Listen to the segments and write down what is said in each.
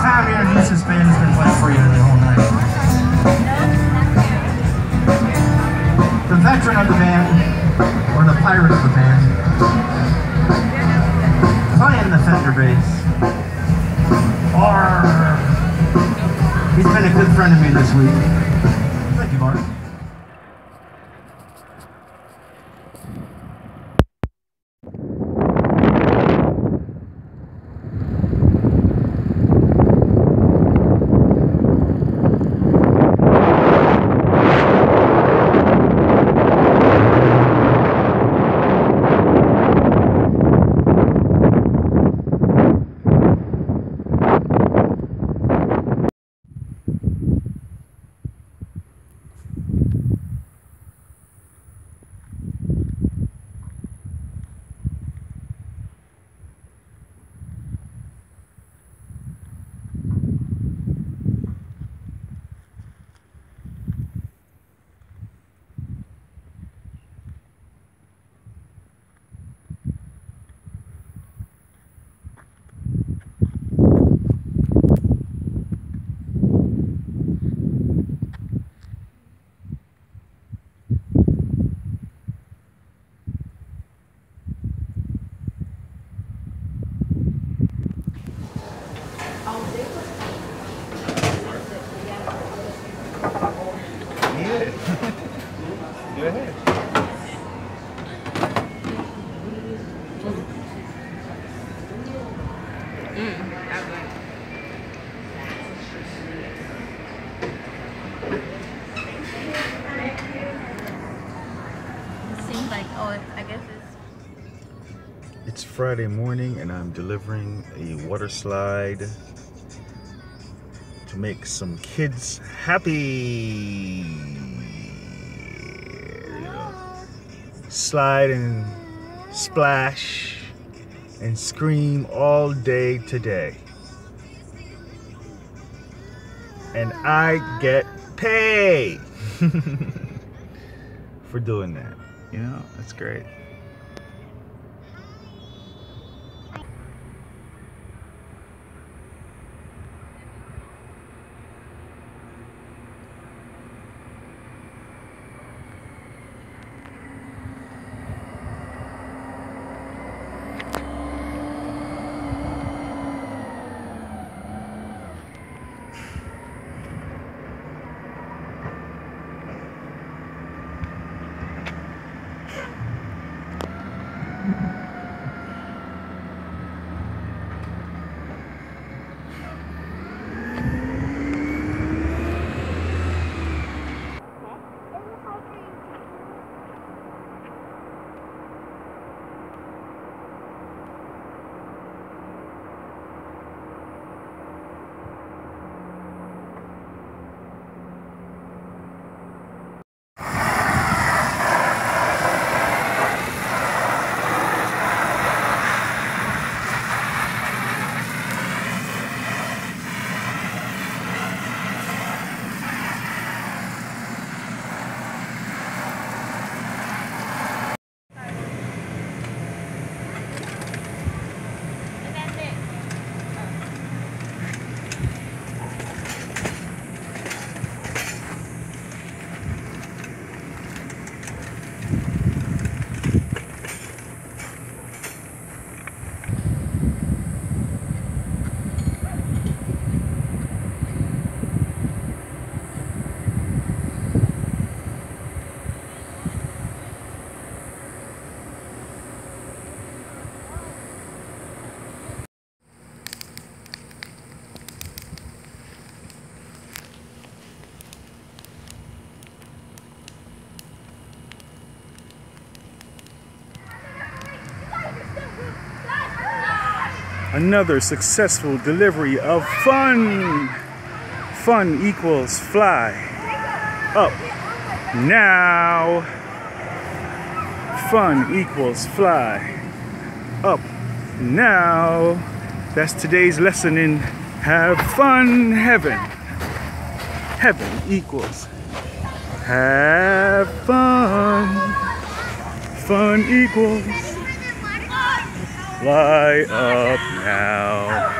time band has been the whole night. The veteran of the band, or the pirate of the band, playing the Fender bass. Or he's been a good friend of me this week. Thank you, Mark. Friday morning and I'm delivering a water slide to make some kids happy. Slide and splash and scream all day today. And I get paid for doing that. You know, that's great. Another successful delivery of fun. Fun equals fly. Up. Now. Fun equals fly. Up. Now. That's today's lesson in have fun heaven. Heaven equals have fun. Fun equals fly up now.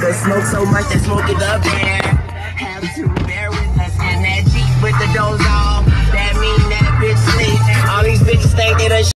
They smoke so much that smoke it up there. Have to bear with us in that Jeep with the doors off. That mean that bitch sleep. All these bitches think they done